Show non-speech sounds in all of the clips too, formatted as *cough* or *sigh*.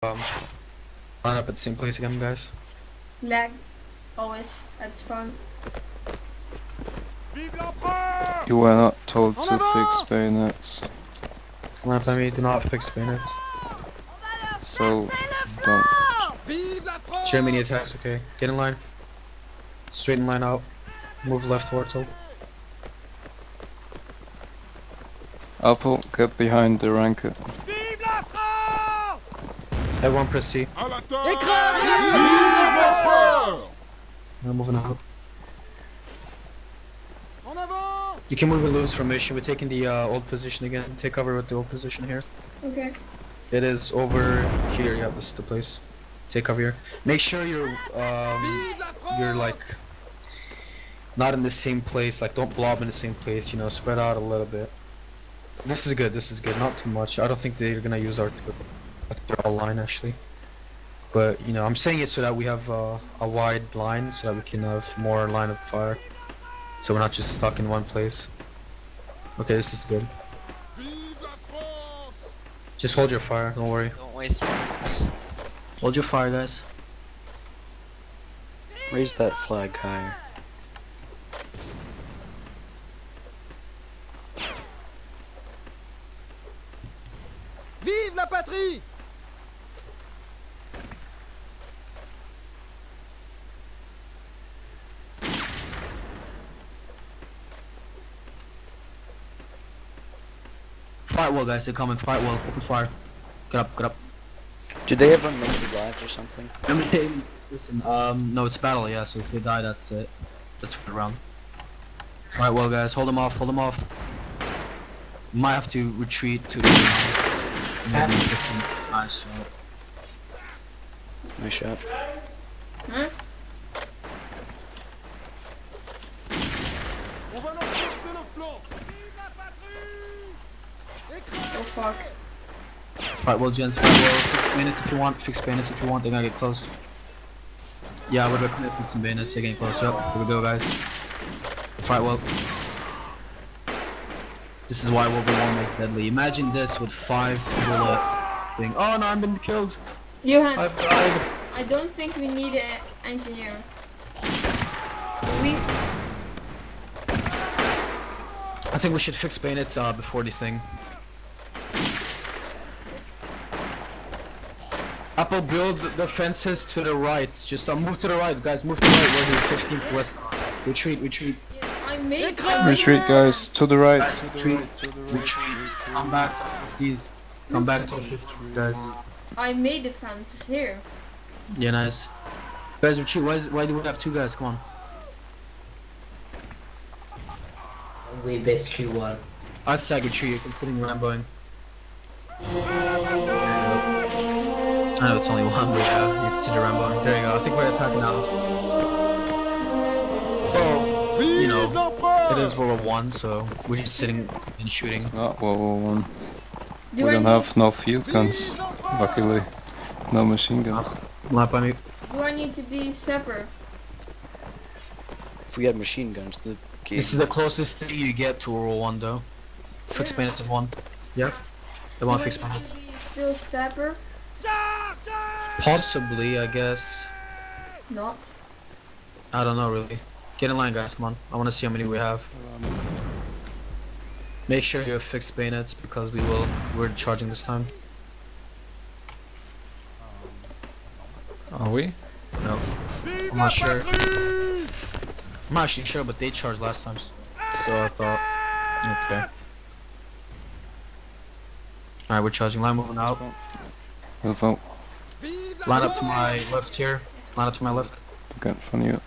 um, line up at the same place again, guys. Lag. Always at spawn. You were not told to fix bayonets, Line up at me, do not fix bayonets. so don't. Germany attacks, okay. Get in line. Straighten line out. Move left towards them. Apple, get behind the ranker. Everyone press C. À la terre Vive l'empereur We're moving out. En avant You can move a loose formation. We're taking the uh, old position again. Take cover with the old position here. Okay. It is over here. Yeah, this is the place. Take cover here. Make sure you're um you're like not in the same place. Like don't blob in the same place. You know, spread out a little bit. This is good. This is good. Not too much. I don't think they're gonna use our like they're all line actually. But you know, I'm saying it so that we have uh, a wide line, so that we can have more line of fire. So we're not just stuck in one place. Okay, this is good. Vive la France Just hold your fire. Don't worry. Don't waste rounds. Hold your fire, guys. Raise that flag higher. Vive la patrie Fight wall, guys. They're coming. Fight wall. Open fire. Get up. Get up. Did they ever make the lives or something? Listen. Um. No, it's battle. Yeah. So if they die, that's it. That's for the round. Fight wall, guys. Hold them off. Hold them off. Might have to retreat to the. Maybe nice shot. Nice shot. Huh? On va leur forcer le flanc Vive la patrie Oh fuck. Fight wall, gents. Fight wall. Fix bayonets if you want. Fix bayonets if you want. They're gonna get close. Yeah, I would recommend fixing some bayonets. They're getting close. Yep. Here we go, guys. Fight wall. This is why World War One makes deadly. Imagine this with five bullet thing. Oh no, I'm been killed. I've died. I don't think we need an engineer. We I think we should fix bayonets uh, before this thing. Apple, build the fences to the right. Just uh, move to the right, guys. Move to the right. Where the 15th west. Retreat, retreat, I made Retreat, guys, to the right. guys. Retreat, retreat. Come back to 15th. Come back to 15th, guys. I made the fence here. Yeah, nice. Guys, retreat. Why, is, why do we have two guys? Come on. We basically won. I tag retreat. You're considering Ramboing. I know it's only one, but yeah, you can see the Ramboing. There you go. I think we're attacking now. Oh, You know, l'empereur it is World War One, so we're just sitting and shooting. Not World War One. We Do I don't have no field guns, luckily. No machine guns. Ah, lap on me. do I need to be separate? If we had machine guns, the game. This is the closest thing you get to World War One, though. Fix bandits in one. Yeah. They want do fix I need bandits. to be still separate? Possibly, I guess. No. I don't know really. Get in line, guys. Come on. I want to see how many we have. Make sure you have fixed bayonets because we will. We're charging this time. Are we? No. I'm not sure. I'm not actually sure, but they charged last time, so I thought. Okay. Alright, we're charging. Line moving out. We'll vote Line up to my left here. Line up to my left. to get from you.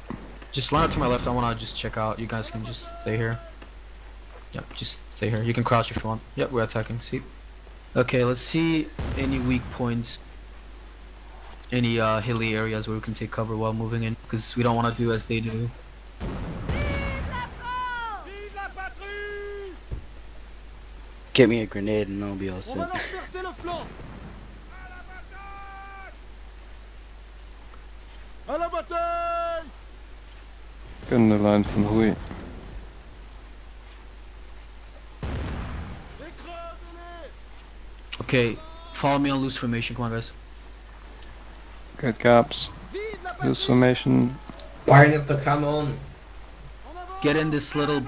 Just line up to my left. I want to just check out. You guys can just stay here. Yep, just stay here. You can crouch if you want. Yep, we're attacking. See. Okay, let's see any weak points. Any uh, hilly areas where we can take cover while moving in, because we don't want to do as they do. Vive la patrie Get me a grenade and I'll be all set. In the line from Hui. Okay, follow me on loose formation. Come on, guys. Good caps. Loose formation. Why not to come on? Get in this little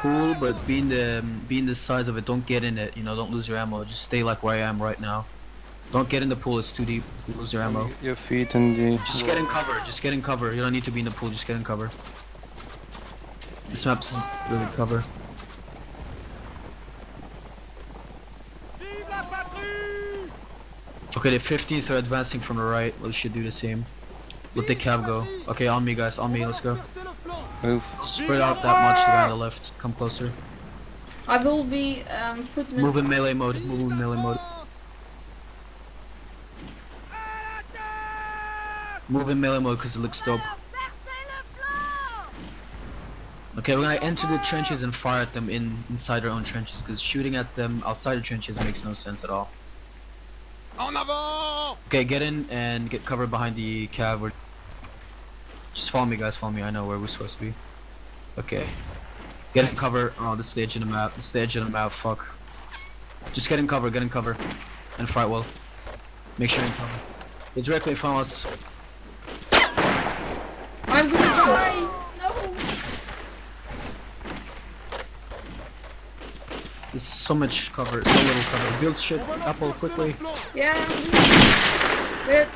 pool, but being the be in the size of it. Don't get in it. You know, don't lose your ammo. Just stay like where I am right now. Don't get in the pool. It's too deep. You lose your ammo. Your feet in the. Just get in cover. Just get in cover. You don't need to be in the pool. Just get in cover. This map's really cover. Vive la patrie Okay, the 15th are advancing from the right. We should do the same. Let the cab go. Okay, on me, guys. On me. Let's go. C'est le flanc Move. Spread out that much. The guy on the left. Come closer. I will be um, footman. Move in melee mode. Move in melee mode. Move in melee mode because it looks dope. Okay, we're gonna enter the trenches and fire at them in inside our own trenches because shooting at them outside the trenches makes no sense at all. En avant Okay, get in and get covered behind the. We're... Just follow me, guys. Follow me. I know where we're supposed to be. Okay. Get in cover. Oh, this is the edge of the map. This is the edge of the map. Fuck. Just get in cover. Get in cover. And fight well. Make sure you're in cover. They're directly in front of us. I'm gonna die! No! There's so much cover. So little cover. Build shit. Apple quickly. Yeah, I'm Wait.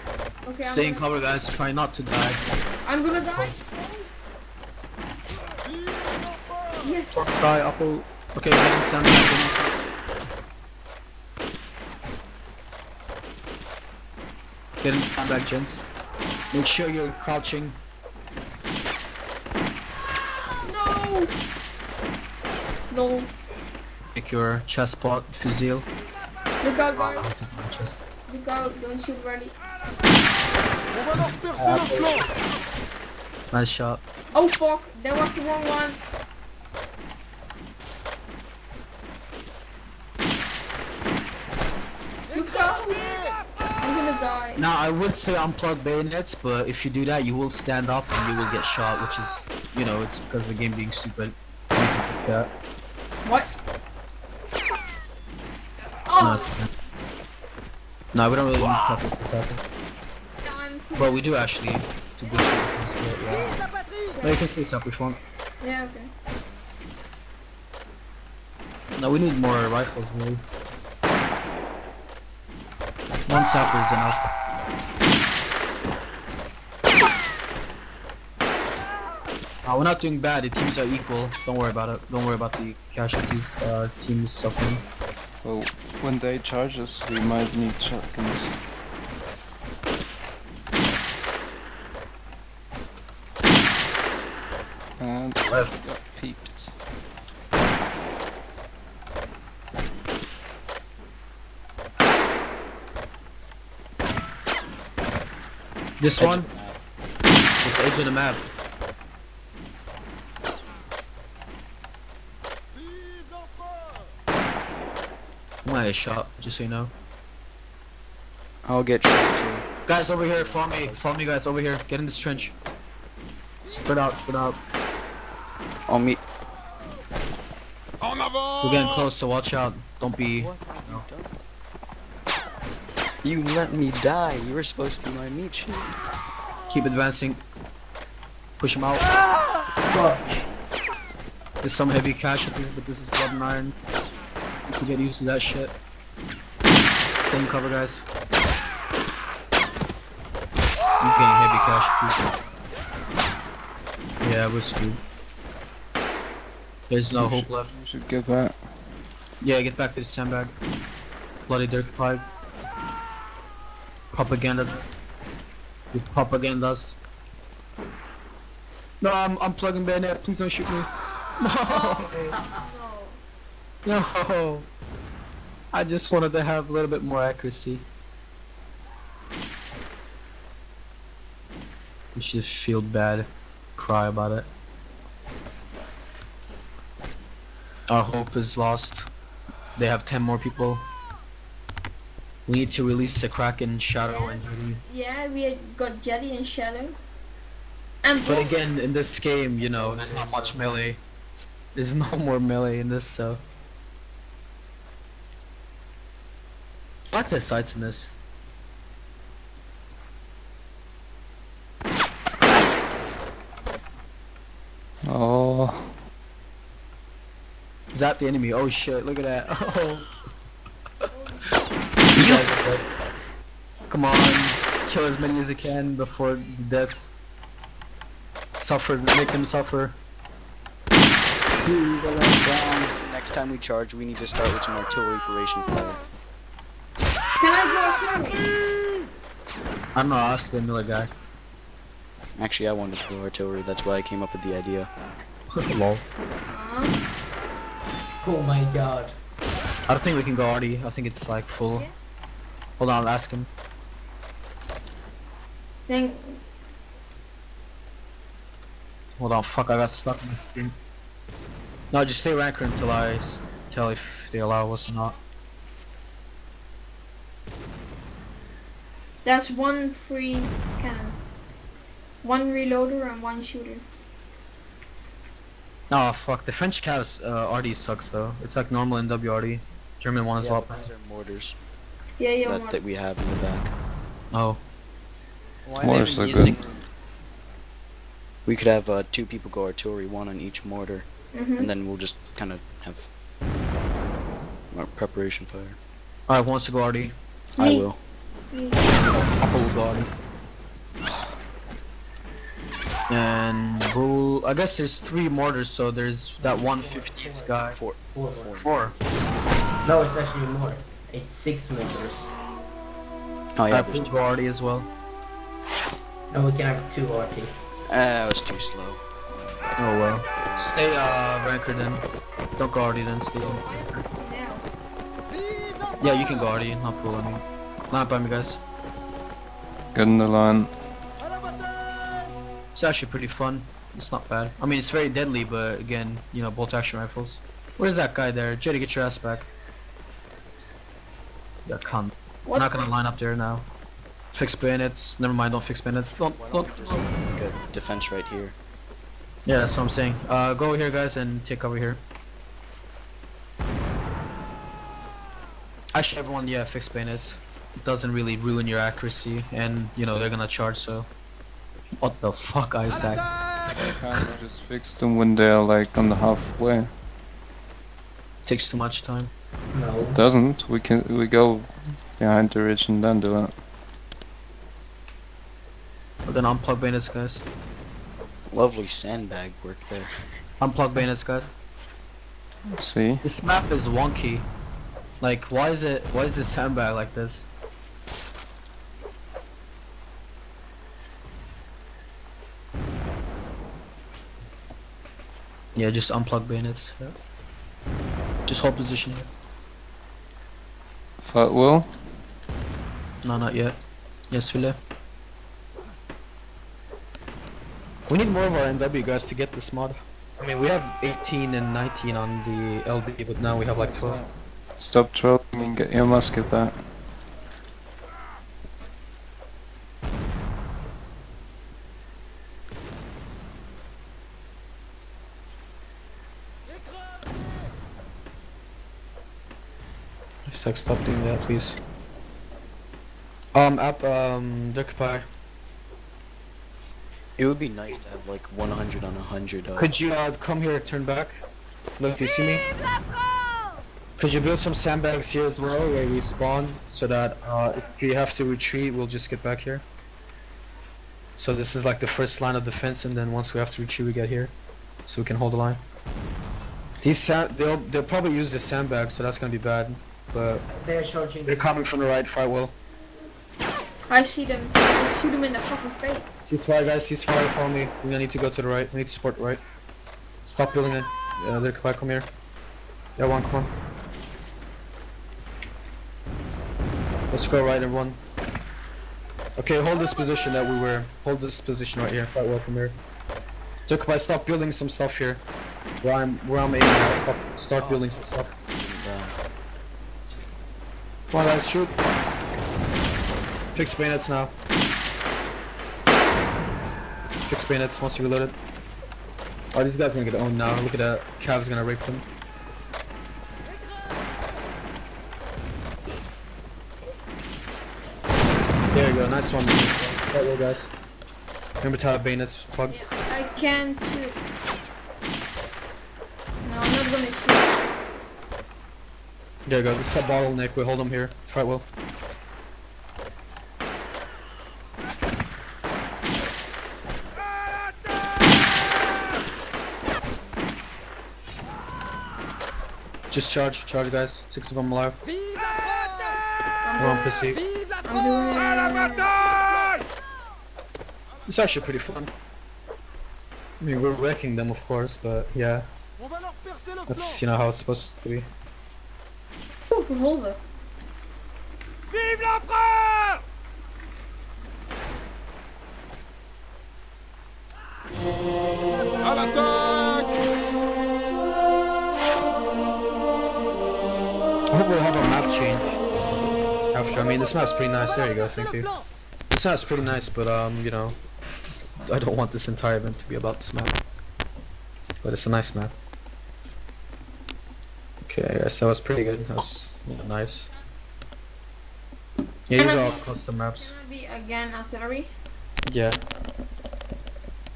Okay, I'm Stay in cover, guys. Try not to die. I'm gonna die. Yes. Fuck die, Apple. Okay, get in stand back, get in. Get back, gents. Make sure you're crouching. No! No. Make your chest plot fusil. Look out, Oh, guys. no, it's not my chest. Look out. Don't shoot ready. On va leur percer le flanc Nice shot. Oh fuck! That was the wrong one. Look out! I'm gonna die. Now, I would say unplug bayonets, but if you do that, you will stand up and you will get shot, which is, you know, it's because of the game being stupid. You need to fix that. What? No, Oh! no, we don't really need to. I'm But we do actually. To boost the yeah. Vive la patrie No, you can face up if you want. Yeah, okay. No, we need more rifles, really. One sapper is enough. Uh, we're not doing bad, the teams are equal. Don't worry about it. Don't worry about the casualties. Uh, teams suffering. Well, when they charge us, we might need shotguns. And got peeped. This Edge one, of the map. this edge of the map. I'm gonna get shot, just so you know. I'll get shot too. Guys over here, follow me. Follow me guys over here. Get in this trench. Spread out, spread out. I'll meet. En avant We're getting close, so watch out. Don't be... You let me die. You were supposed to be my meat shield. Keep advancing. Push him out. Ah! There's some heavy casualties, but this is blood and iron. You can get used to that shit. Stay in cover, guys. I'm getting heavy casualties. Yeah, we're screwed. There's no hope left. We should get that. Yeah, get back to the sandbag. Bloody dirt pipe. Propaganda. You propagandas. No, I'm I'm plugging bayonet. Please don't shoot me. *laughs* No. Oh. *laughs* *laughs* No. I just wanted to have a little bit more accuracy. You should feel bad. Cry about it. Our hope is lost. They have 10 more people. We need to release the Kraken, Shadow, and Judy. Yeah, we got Jelly and Shadow. And But again, in this game, you know, there's not much melee. There's no more melee in this, so. Like their sights in this. Oh. Is that the enemy? Oh shit, look at that. *laughs* Oh. Come on, kill as many as you can before death. Suffer, make them suffer. Next time we charge, we need to start with some artillery operation. Can I go artillery? I don't know, ask the Miller guy. Actually, I wanted to go artillery. That's why I came up with the idea. Lol. Oh my god. I don't think we can go Artie. I think it's like full. Hold on, I'll ask him. then Hold on, fuck, I got stuck in the screen. No, just stay ranker until I tell if they allow us or not. That's one free cannon. One reloader and one shooter. Oh fuck, the French cast uh, RD sucks though. It's like normal in WRD. German one is a lot these are mortars Yeah, yeah, that, one. that we have in the back. Oh. Mortars are good. We could have uh, two people go artillery, one on each mortar, hmm and then we'll just kind of have our preparation fire. Alright, who wants to go RD? I Me. will. Papa will go RD. And we'll, I guess there's three mortars, so there's that 150th guy. Four. Four. Four. No, it's actually more. It's six mortars. Oh yeah, I there's will two. go RD as well. No, we can have two RT. Ah, that was too slow. Oh well. Stay uh ranker then. Don't go RD then, stay Yeah, you can go RD, not pull me. Not by me guys. Get in the line. It's actually pretty fun. It's not bad. I mean, it's very deadly, but again, you know, bolt action rifles. Where's that guy there? Jetty, get your ass back. Yeah, cunt. I'm not gonna line up there now. Fix bayonets. Never mind, don't fix bayonets. Don't, don't. don't we just make a defense right here? Yeah, that's what I'm saying. Uh, go over here, guys, and take cover here. Actually, everyone, yeah, fix bayonets. It doesn't really ruin your accuracy, and, you know, they're gonna charge, so... What the fuck, Isaac? Can't we just fix them when they're like on the halfway? Takes too much time. No. It Doesn't. We can we go behind the ridge and then do it. We're gonna unplug bayonets, guys. Lovely sandbag work there. Unplug bayonets, guys. See? This map is wonky. Like, why is it? Why is this sandbag like this? Yeah, just unplug bayonets. Yeah. Just hold position here. Fight will. No, not yet. Yes, Philip. We need more of our NW guys to get this mod. I mean, we have 18 and 19 on the LB, but now we have like 12. Stop trolling and get your musket back. Sec, stop doing that, please. Um, up, um, Dirkpie. It would be nice to have like 100 on 100. Uh, Could you, uh, come here, and turn back? Look, you see me? Could you build some sandbags here as well, where we spawn, so that, uh, if you have to retreat, we'll just get back here? So this is like the first line of defense, and then once we have to retreat, we get here. So we can hold the line. These sand, they'll, they'll probably use the sandbags, so that's gonna be bad. But They're charging. they're coming from the right, fight well. I see them. I shoot them in the fucking face. Ceasefire guys, ceasefire, follow me. We need to go to the right. We need to support right. Stop building it. Uh, there, come back, come here. Yeah, one, come on. Let's go right, everyone. Okay, hold this position that we were. Hold this position right here. Fight well from here. Tokubai, stop building some stuff here. Where I'm, where I'm aiming at. Stop, start building some stuff. Come on, shoot. Fix bayonets now. Fix bayonets once you reload it. Oh, these guys are gonna get owned now. Look at that. Cav's gonna rape them. There you go. Nice one. Right well, guys. Remember to have bayonets plugged. Yeah, I can't shoot. No, I'm not gonna shoot. There you go. This is a bottleneck. We hold them here. Try well. Just charge, charge, guys. Six of them alive. Come on, pussy. Vive la I'm France doing À la it. bataille It's actually pretty fun. I mean, we're wrecking them, of course, but yeah, that's you know how it's supposed to be. Oeh, revolver. Vive l'empereur À l'attaque I hope we'll have a map change. After, I mean, this map's pretty nice. There you go. Percer Thank you. This map's pretty nice, but um, you know, I don't want this entire event to be about this map. But it's a nice map. Okay, I guess that was pretty good. That was you know, nice. Yeah, these are all custom maps. Can I be again artillery? Yeah.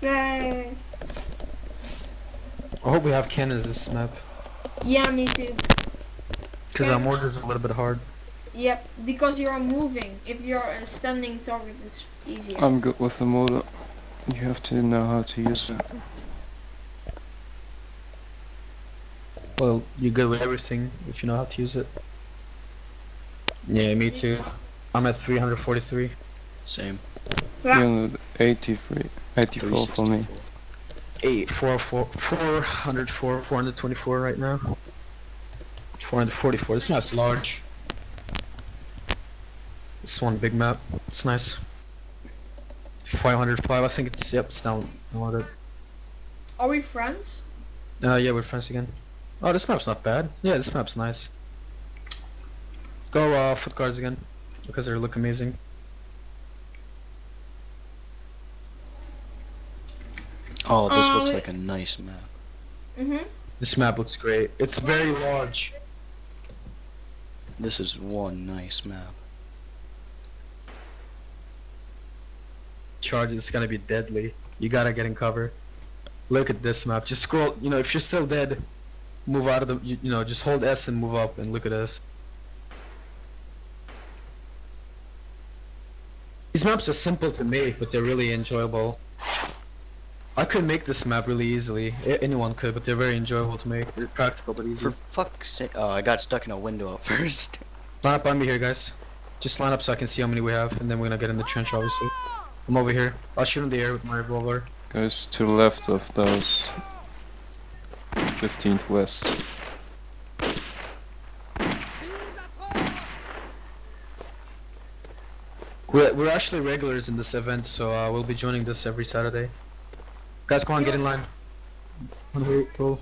Yay. I hope we have cannons this map. Yeah, me too. Because our mortars are a little bit hard. Yep, because you're moving. If you're a standing target, it's easier. I'm good with the mortar. You have to know how to use it. Well, you're good with everything if you know how to use it. Yeah, me too. I'm at 343. Same. Yeah. 383, 84 for me. 364. 8, 4, 4, 404, 424 right now. 444. This map's large. This one big map. It's nice. 505. I think it's yep. It's down. downloaded. Are we friends? Uh, yeah, we're friends again. Oh, this map's not bad. Yeah, this map's nice. Go uh, foot guards again because they look amazing. Oh, this Uh, looks like a nice map. Mm-hmm. This map looks great. It's very large. This is one nice map. charge is gonna be deadly. You gotta get in cover. Look at this map. Just scroll. You know, if you're still dead, move out of the. You, you know, just hold S and move up and look at this. These maps are simple to make, but they're really enjoyable. I could make this map really easily. A- anyone could, but they're very enjoyable to make. They're practical but easy. For fuck's sake. Oh, I got stuck in a window at *laughs* first. Line up on me here, guys. Just line up so I can see how many we have, and then we're gonna get in the trench, obviously. I'm over here. I'll shoot in the air with my revolver. Goes to the left of those. 15th west. Vive la France We're, we're actually regulars in this event, so uh, we'll be joining this every Saturday. Guys, come on, get in line. One way, roll.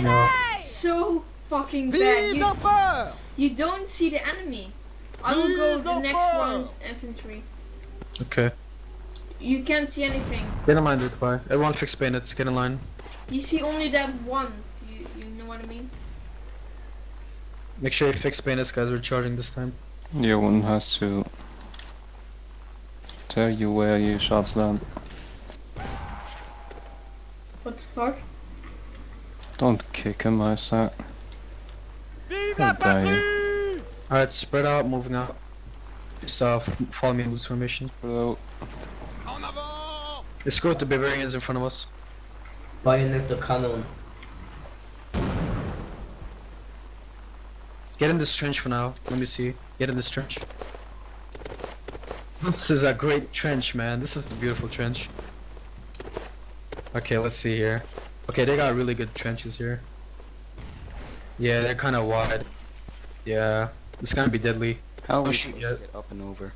No. so fucking bad. You, you don't see the enemy. I will go the next l'empereur! one infantry. Okay. You can't see anything. Get in line, dude. Bye. Everyone fix bayonets. Get in line. You see only that one. You you know what I mean? Make sure you fix bayonets, guys. We're charging this time. Yeah, one has to tell you where your shots land. What the fuck? Don't kick him, I said. Vive la Alright, spread out, moving out. Just uh, follow me in loose formation. Hello. En avant Escort the Bavarians in front of us. Bayonet the cannon. Get in this trench for now. Let me see. Get in this trench. This is a great trench, man. This is a beautiful trench. Okay, let's see here. Okay, they got really good trenches here. Yeah, they're kind of wide. Yeah, it's gonna be deadly. How are we shoot, supposed yeah. to get up and over?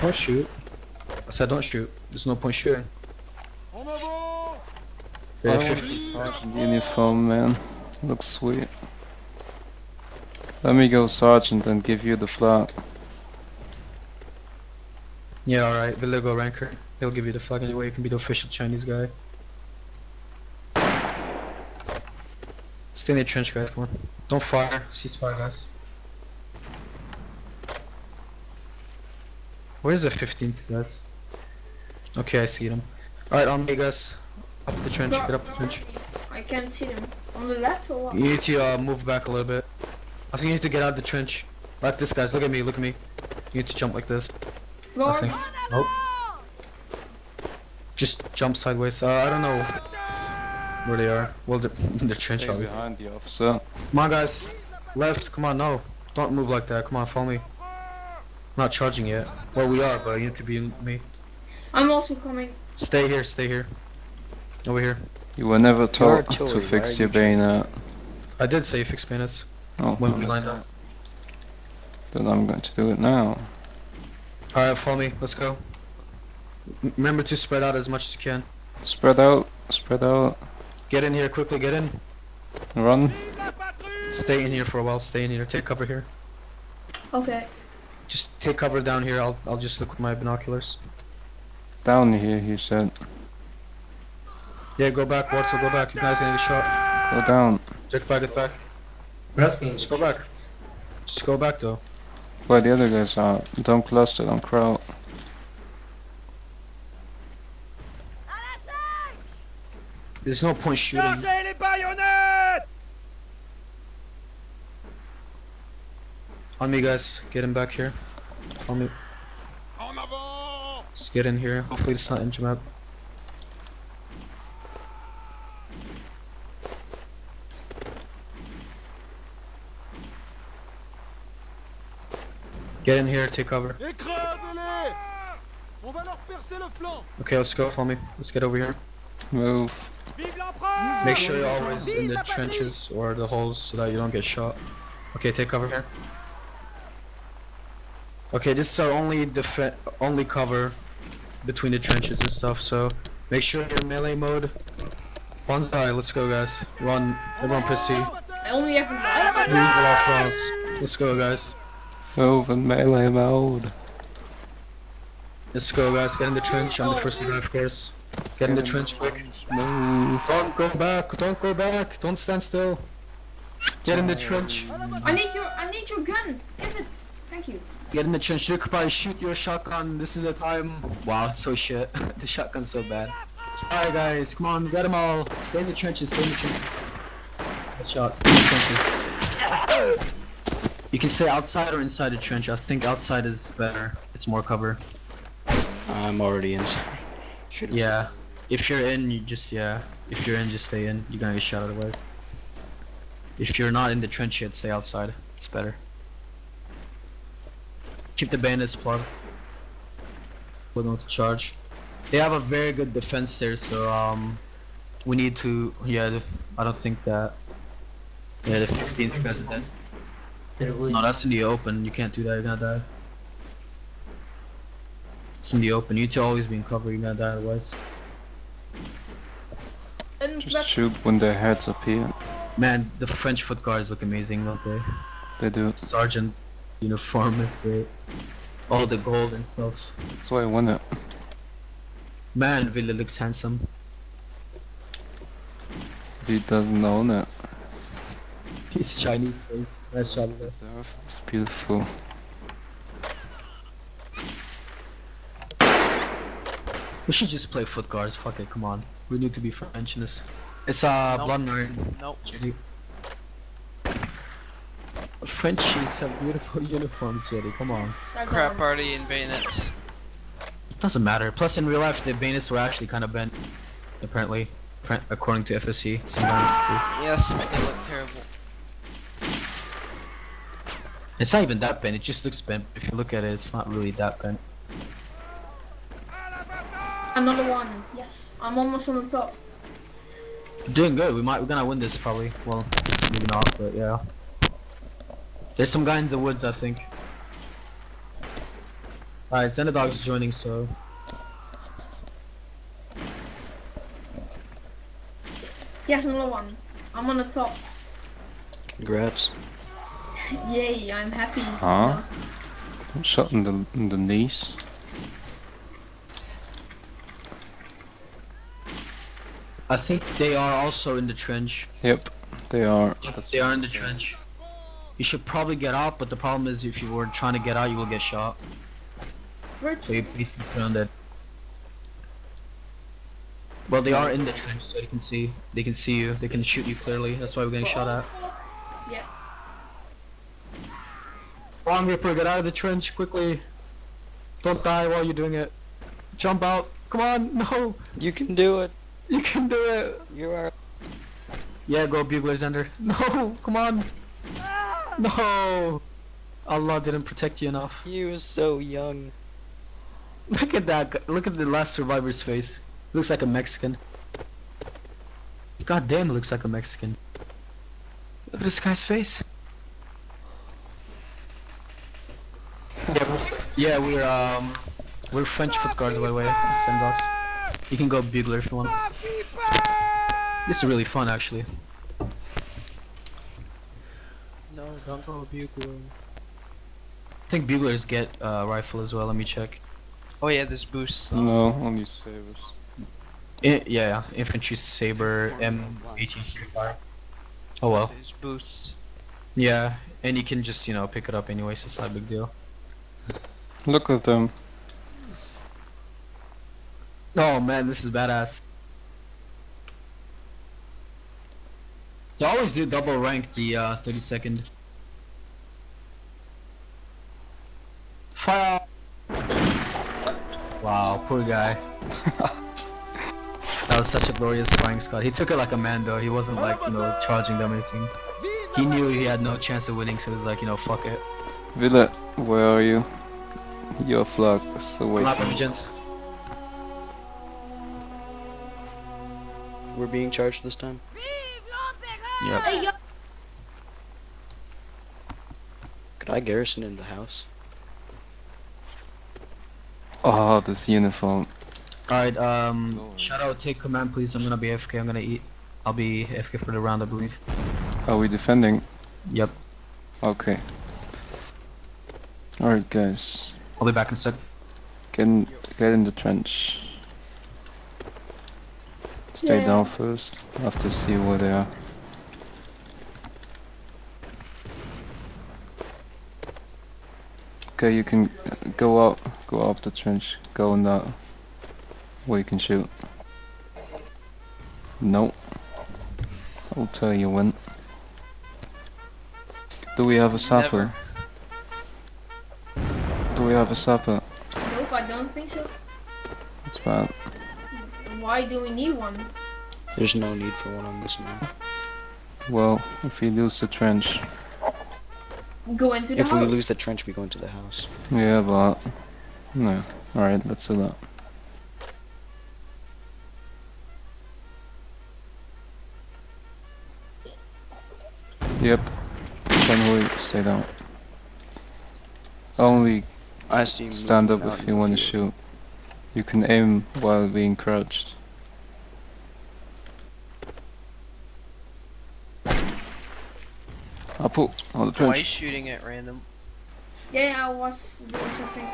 Don't shoot. I said don't shoot. There's no point shooting. En avant Yeah, I shoot. the sergeant uniform, man. Looks sweet. Let me go sergeant and give you the flag. Yeah, alright. Villego Ranker. He'll give you the flag anyway. You can be the official Chinese guy. Stay in the trench, guys. Come on. Don't fire. Ceasefire, guys. Where's the 15th, guys? Okay, I see them. Alright, on me, guys. Up the trench. Go- Get up the trench. I can't see them. On the left or what? You need to uh, move back a little bit. I think you need to get out of the trench. Like this, guys. Look at me. Look at me. You need to jump like this. I Lord, think. Nope. Just jump sideways. Uh, I don't know where they are. Well, the *laughs* the trench. Stay obviously. behind the officer. Come on, guys. Left. Come on. No. Don't move like that. Come on. Follow me. not charging yet. Well, we are, but you need to be with me. I'm also coming. Stay here. Stay here. Over here. You were never told to fix your you bayonet. I did say fix bayonets Oh, when we well, lined up. then I'm going to do it now. Alright, follow me. Let's go. Remember to spread out as much as you can. Spread out, spread out, Get in here quickly. Get in. run. Vive la patrie Stay in here for a while. Stay in here. Take cover here. Okay. Just take cover down here. I'll I'll just look with my binoculars. Down here, he said. Yeah, go back, Watson. Go back. You guys gonna get shot. Go down. Get back. Get back. Broski. Just go back. Just go back though. Where the other guys are. Don't cluster, don't crowd. There's no point shooting. Chargez les baïonnettes On me, guys. Get him back here. On me. En avant Just get in here. Hopefully it's not inch map. Get in here, take cover. Écrasez-les On va leur percer le flanc Okay, let's go, follow me. Let's get over here. Move. Vive la France Make sure you're always in the trenches or the holes so that you don't get shot. Okay, take cover here. Okay, this is our only defe- only cover between the trenches and stuff, so make sure you're in melee mode. Banzai, let's go guys. Run, everyone proceed. I only have one. Vive la Let's go guys. Move in melee mode. Let's go guys, get in the trench, I'm the first to die of course. Get in the trench quick. Move. Don't go back, don't go back, don't stand still. Get in the trench. I need your I need your gun. Give it. Thank you. Get in the trench, you could probably shoot your shotgun, this is the time. Wow, so shit. *laughs* the shotgun's so bad. Alright guys, come on, get them all. Stay in the trenches, stay in the trenches. Good shot, stay in the trenches. You can stay outside or inside the trench, I think outside is better. It's more cover. I'm already inside. Should've Yeah. If you're in, you just, yeah. If you're in, just stay in. You're gonna get shot otherwise. If you're not in the trench yet, stay outside. It's better. Keep the bandits plugged. We're going to charge. They have a very good defense there, so, um... We need to, yeah, the, I don't think that... Yeah, the 15th guy's dead. No, that's in the open. You can't do that, you're gonna die. It's in the open. You two always be in cover, you're gonna die otherwise. And Just shoot when their heads appear. Man, the French foot guards look amazing, don't they? They do. Sergeant uniform is great. All the gold and stuff. That's why I won it. Man, Villa looks handsome. He doesn't own it. He's Chinese face. Nice job. It's beautiful. We should just play foot guards, fuck it, come on. We need to be French in this. It's uh, Nope. Blood Nine. Nope. Jetty. Frenchies have beautiful *laughs* uniforms, Jetty, come on. Crap party in bayonets. It doesn't matter. Plus, in real life, the bayonets were actually kind of bent, apparently, according to FSC. Sometimes, Yes, but they look terrible. It's not even that bent, it just looks bent. If you look at it, it's not really that bent. Another one. Yes. I'm almost on the top. Doing good. We might. We're gonna win this probably. Well, maybe not, but yeah. There's some guy in the woods, I think. Alright, Xenodog's joining, so Yes, another one. I'm on the top. Congrats. *laughs* Yay, I'm happy. Huh? Shot in the in the knees. I think they are also in the trench. Yep, they are. they are in the trench. You should probably get out, but the problem is if you were trying to get out, you will get shot. Where So you basically surrounded. Well, they are in the trench, so they can see. They can see you. They can shoot you clearly. That's why we're getting shot at. Yep. Wrong Ripper, get out of the trench quickly. Don't die while you're doing it. Jump out. Come on, *laughs* no. You can do it. You can do it. You are. Yeah, go Bugler Zender. *laughs* No, come on. Ah! No. Allah didn't protect you enough. You are so young. Look at that. Look at the last survivor's face. Looks like a Mexican. God damn, looks like a Mexican. Look at this guy's face. Yeah, we're, yeah, we're um, we're French foot guards by the way. Sendox. You can go bugler if you want. This is really fun actually. No, don't go bugler. I think buglers get uh, rifle as well. Let me check. Oh yeah, there's boosts. No, only sabers. I yeah, infantry saber M1835. Oh well. There's boosts. Yeah, and you can just you know pick it up anyway, so it's not a big deal. Look at them. Oh man, this is badass. So I always do double rank the uh, 30 second. Fire! Wow, poor guy. *laughs* that was such a glorious flying squad. He took it like a man though. He wasn't like you know charging them or anything. He knew he had no chance of winning, so he was like you know fuck it. Villa, where are you? Your flag is still Map waiting. agents. We're being charged this time. Yep. Could I garrison in the house? Oh, this uniform. Alright, um, No worries. Shadow, take command please. I'm gonna be AFK. I'm gonna eat. I'll be AFK for the round, I believe. Are we defending? Yep. Okay. Alright guys, I'll be back in a sec. get in, get in the trench. Stay Yeah. down first. I have to see where they are. Okay, you can go up, go up the trench, go in that where you can shoot. Nope. I'll tell you when. Do we have a sapper? Do we have a sapper? Nope, I don't think so. That's bad. Why do we need one? There's no need for one on this map. Well, if we lose the trench, Go into the If house. we lose the trench, we go into the house. yeah, but no. Alright, let's do that. Yep. Then we stay down. Only I see. you stand up if you want to shoot. You can aim while being crouched. Up on the Why are you shooting at random? Yeah, I was doing something.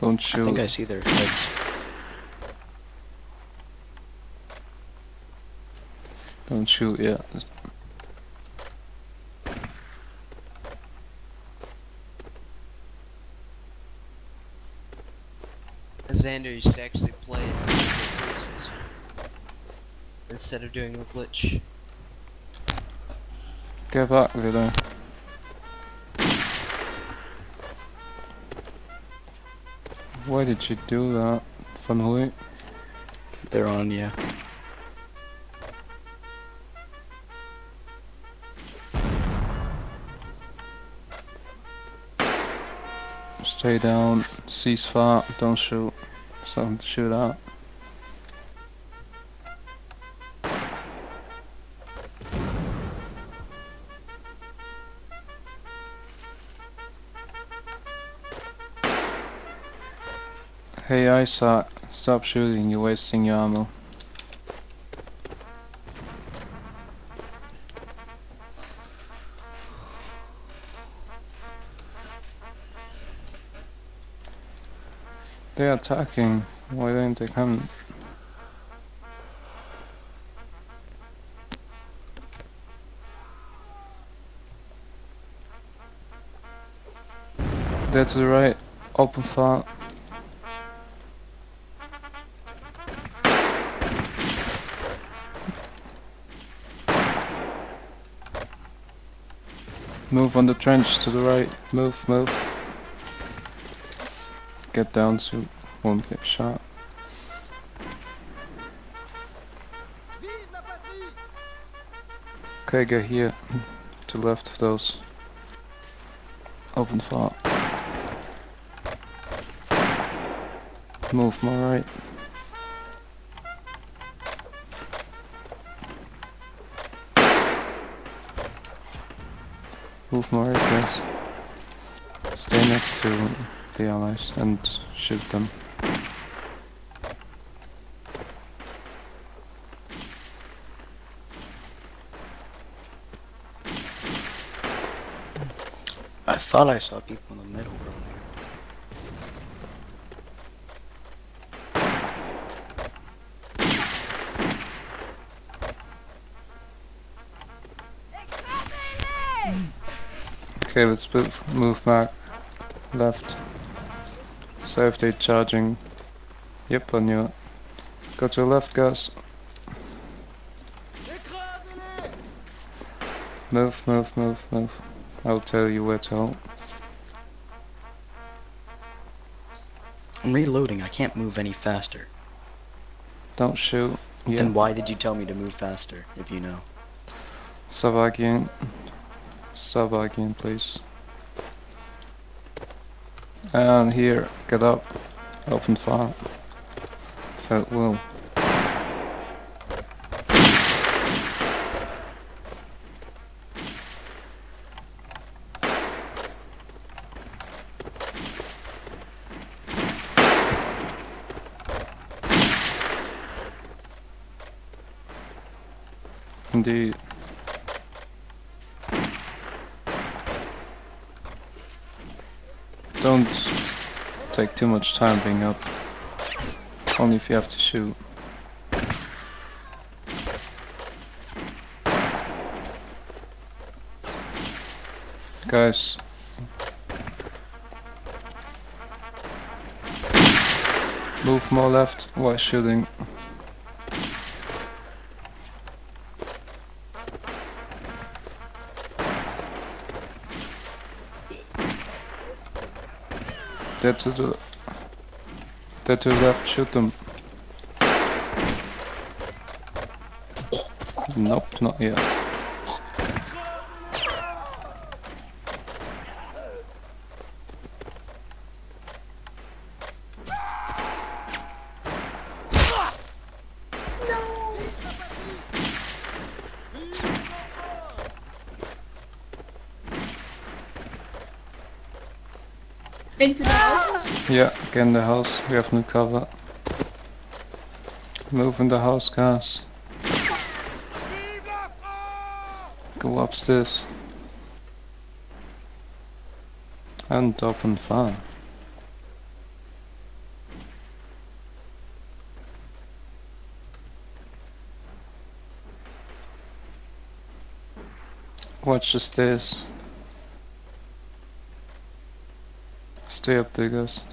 Don't shoot. I think I see their heads. Don't shoot yet. Xander, you should actually play it instead of doing a glitch. Go back, Villa. Why did you do that, Van Hooy? They're on, yeah. Stay down, cease fire, don't shoot. Something to shoot at. Hey Isaac, stop shooting, you're wasting your ammo. They're attacking. Why don't they come? There to the right. Open fire. Move on the trench to the right. Move, move. Get down so won't get shot. Okay, get here. To left of those. Open fire. Move more right. Move more right, guys. Stay next to the allies and shoot them. I thought I saw people in the middle earlier. Okay, let's move, move back. Left. Safe they charging. Yep, I knew it. Go to the left, guys. Move, move, move, move. I'll tell you where to hold. I'm reloading, I can't move any faster. Don't shoot. Yeah. Then why did you tell me to move faster, if you know? Savagian. Savagian, please. And here, get up. Open fire. Felt will. Indeed. Don't take too much time being up. Only if you have to shoot. Guys. Move more left while shooting. Dead to the... Dead to the left, shoot them. Nope, not yet. In the house, we have no cover. Move in the house, guys. Go upstairs. And open fire. Watch the stairs. Stay up there, guys.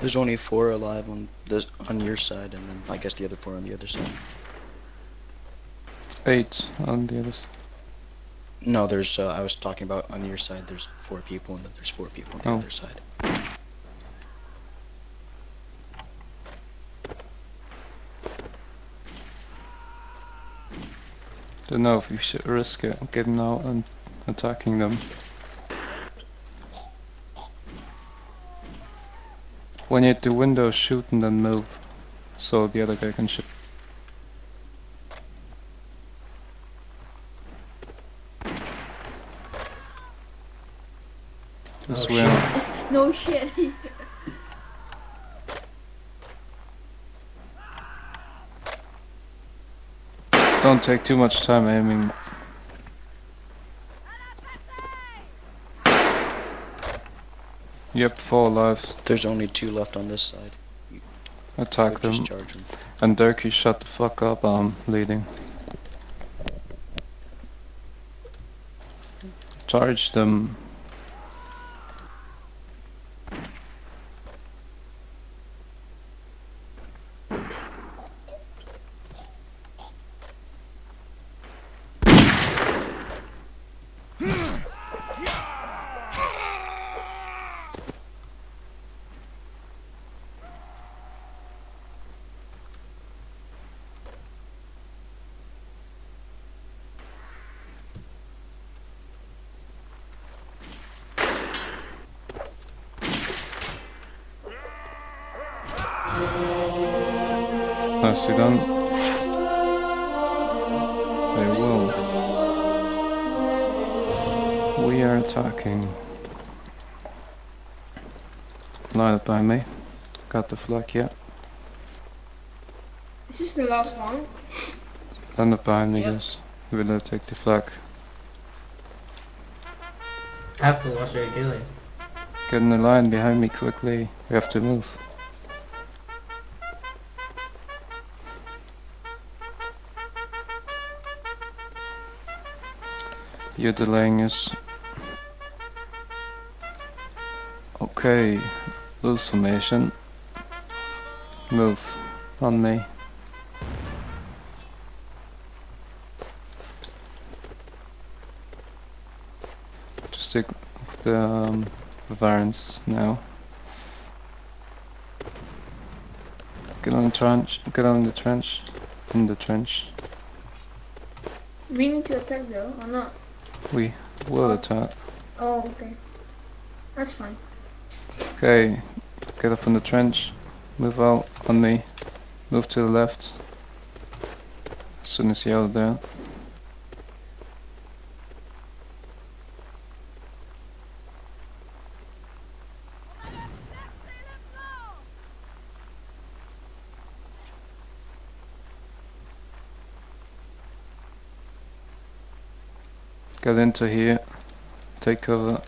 There's only four alive on this on your side, and then I guess the other four on the other side. Eight on the other side. No, there's. Uh, I was talking about on your side. There's four people, and then there's four people on the Oh. other side. Don't know if you should risk it, getting out and attacking them. When you're at the window, shoot and then move, so the other guy can shoot. Oh, this Oh, win. *laughs* No shit. Don't take too much time aiming. Yep, four lives. There's only two left on this side. Attack them. them. And Durkee, shut the fuck up, I'm leading. Charge them. Nicely done. Very well. We are attacking. Line up by me. Got the flag, yeah. Is this the last one? Line up behind me, Yep. guys. We'll uh, take the flag. Apple, what are you doing? Get in the line behind me quickly. We have to move. You're delaying us. Okay, loose formation. Move on me. Just take the um, now. Get on the trench. Get on the trench. In the trench. We need to attack though, or not? We will attack. Oh, okay. That's fine. Okay. Get up in the trench. Move out on me. Move to the left. As soon as you're out there. Get into here. Take cover.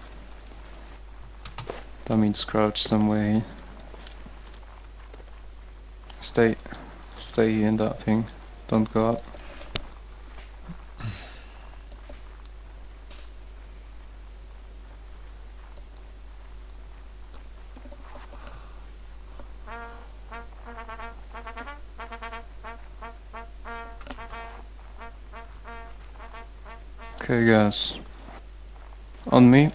That means crouch somewhere here. Stay. Stay here in that thing. Don't go up. Guys. On me.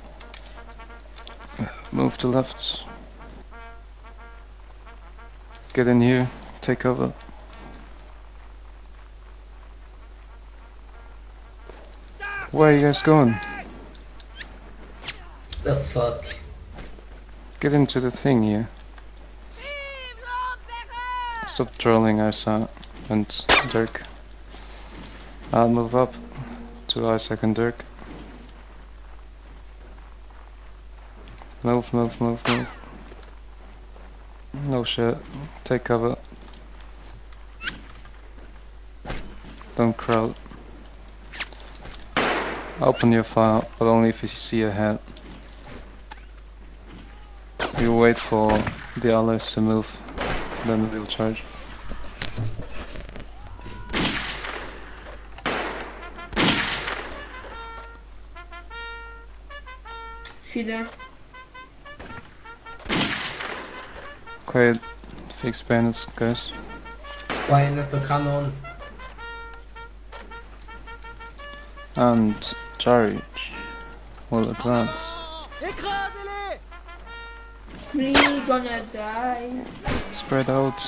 Move to left. Get in here. Take cover. Where are you guys going? The fuck? Get into the thing here. Stop trolling Isaac uh, and Dirk. I'll move up Isaac and Dirk. Move, move, move, move. No shit. Take cover. Don't crowd. Open your file, but only if you see a head. You wait for the allies to move, then we'll charge. Feeder. Okay, fix bayonets, guys. Why nästa cannon. And charge. Will advance. Écrasez-les We gonna die. Spread out.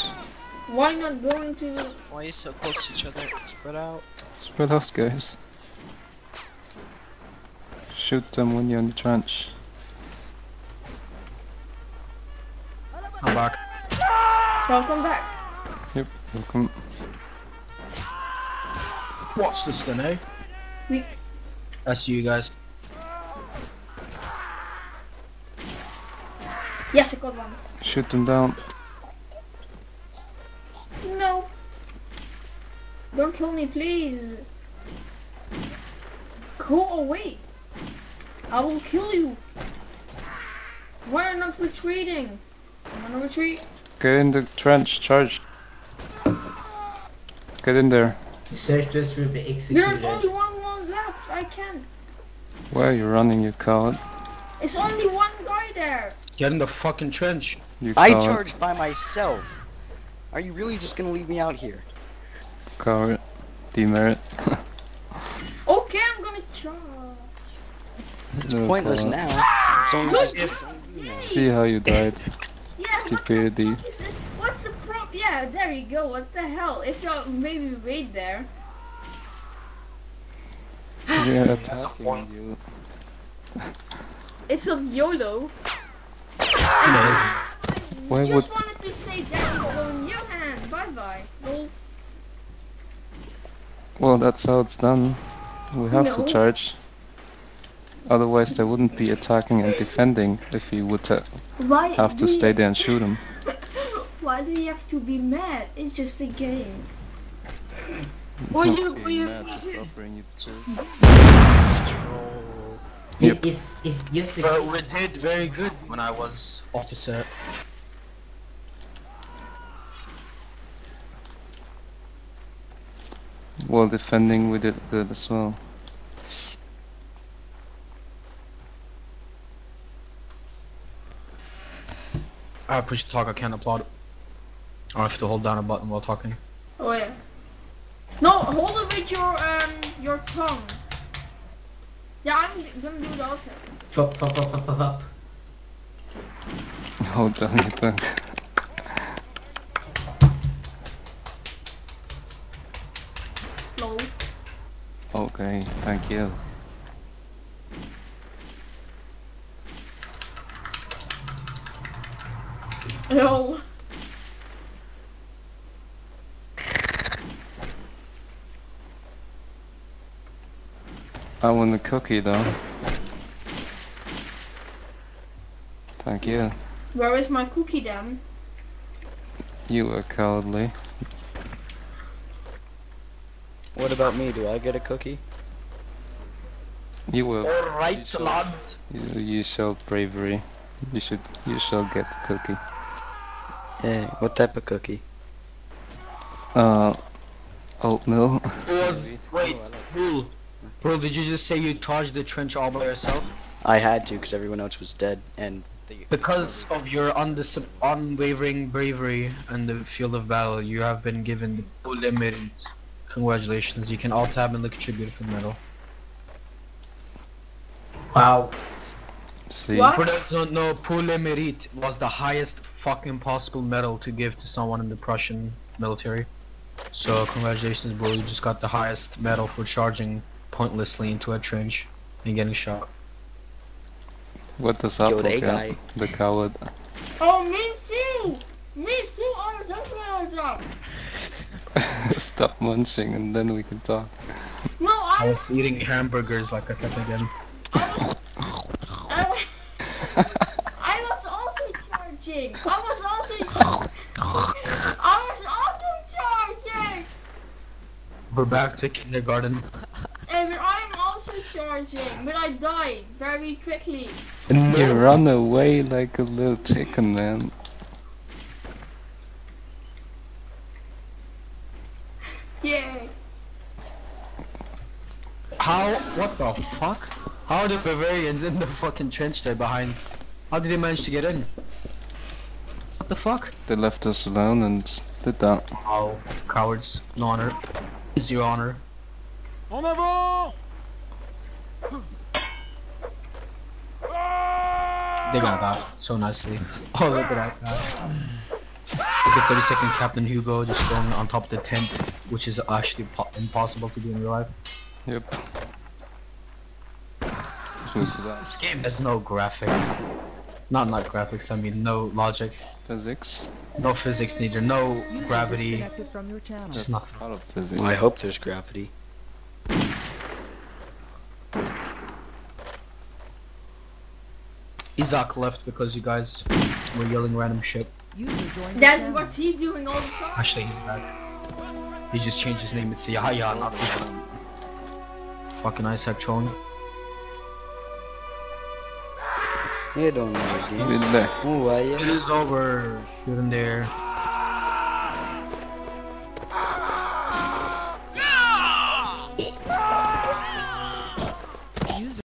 Why not going to... Why are you so close to each other? Spread out. Spread out, guys. Shoot them when you're in the trench. I'm back. Welcome back. Yep, welcome. What's this then, eh? We... That's you guys. Yes, I got one. Shoot them down. No. Don't kill me, please. Go away. I will kill you. Why are not retreating? I'm gonna retreat. Get in the trench, charge. Get in there. Searchers will be executed. There's only one one left. I can't. Where are you running, you coward? It's only one guy there. Get in the fucking trench. You I coward. charged by myself. Are you really just gonna leave me out here? Coward. Demerit. Okay, I'm gonna charge. *laughs* It's No pointless coward. now. It's only Look, just, it's only you now. See how you died. Yeah, what the Stupidity. fuck is it? What's the problem? Yeah, there you go. What the hell? If y'all maybe wait there. We're *gasps* attacking you. It's a YOLO. *laughs* Why Just would wanted to say that you go in your hand. Bye bye. Well, Well, that's how it's done. We have No. to charge. Otherwise, they wouldn't be attacking and defending if we would ha- why have to stay there and shoot them. *laughs* Why do you have to be mad? It's just a game. Or you, or you, just offering you the truth. Yep. It's, it's just a But we did very good when I was officer. While defending, we did good as well. I push talk, I can't applaud. I have to hold down a button while talking. oh yeah. No, hold it with your um your tongue. Yeah, I'm gonna do it also. Fop, fop, fop, fop, fop, fop. Hold down your tongue. Low. Okay, thank you. No. I won the cookie though. Thank you. Where is my cookie then? You were cowardly. What about me? Do I get a cookie? You were. Alright, You lads. You, you showed bravery. You should. You shall get the cookie. Hey, what type of cookie? Uh, oatmeal. Was, *laughs* wait, Bull. Bro, did you just say you charged the trench all by yourself? I had to because everyone else was dead and Because of your undis- unwavering bravery in the field of battle, you have been given the Bull Merit. Congratulations, you can all tab and look at your beautiful medal. Wow. See. What? For those who don't know, Pour le Mérite was the highest fucking possible medal to give to someone in the Prussian military. So congratulations, bro, you just got the highest medal for charging pointlessly into a trench and getting shot. What does that Apple the get? The coward. Oh, me too. Me too. That's what I. *laughs* Stop munching and then we can talk. No, I I was eating hamburgers like I said again. I was, I was also *laughs* charging. I was also. *laughs* I was also charging. We're back to kindergarten. And I'm also charging, but I died very quickly. And you run away like a little chicken, man. *laughs* Yay. How? What the fuck? How are the Bavarians in the fucking trench there behind? How did they manage to get in? What the fuck? They left us alone and did that. Oh, cowards. No honor. Is your honor. En avant They got that so nicely. Oh, look at that guy. Look at 30 second Captain Hugo just going on top of the tent, which is actually po- impossible to do in real life. Yep. Who's? This game has no graphics. Not not graphics, I mean no logic, Physics? no physics neither, no User gravity. disconnected from your channel. That's not- part of physics. Well, I hope there's gravity. Isaac left because you guys were yelling random shit. User joined your That's channel. what he's doing all the time. Actually, he's back. He just changed his name. It's Yahya, not Isaac. Fucking Isaac Chong. You don't know, dude. Ville. Who are It over. Shoot him there.